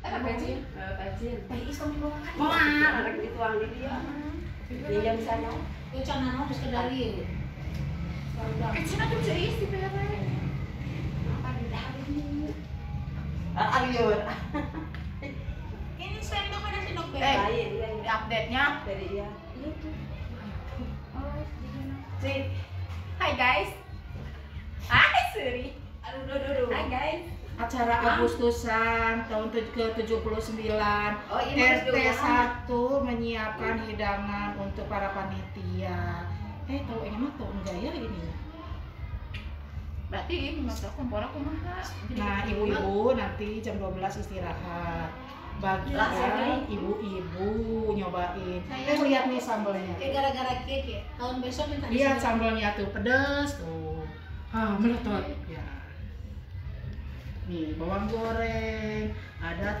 Eh, pecin. Eh, pecin. Teh is tong dibawa kan. Mau ah, rek dituang di dia. Pinjam sana. Aja bisa isi PRT. Apa di dalam? Ah. Ini sendok ada sendok Eh. bebek. Lain, Di lain. update-nya. Dari dia. Iya tuh. Oh. Hai guys. Hai Suri. Aduh, aduh, aduh. Hai guys. Acara Agustusan tahun ke-79 Oh, RT diulang. 1 menyiapkan hidangan untuk para panitia. Eh, tahu ini mah tahu enggak ya ini? Berarti ini tahu kompor aku mah. Nah, ibu-ibu nanti jam 12 istirahat. Bagi ya, saya- ibu-ibu nyobain. Eh, lihat nih sambelnya. Kayak gara-gara cake ya. Tahun besok minta Lihat disuruh. sambelnya tuh pedas tuh. Ah, meletot. Ya. Nih, bawang goreng, ada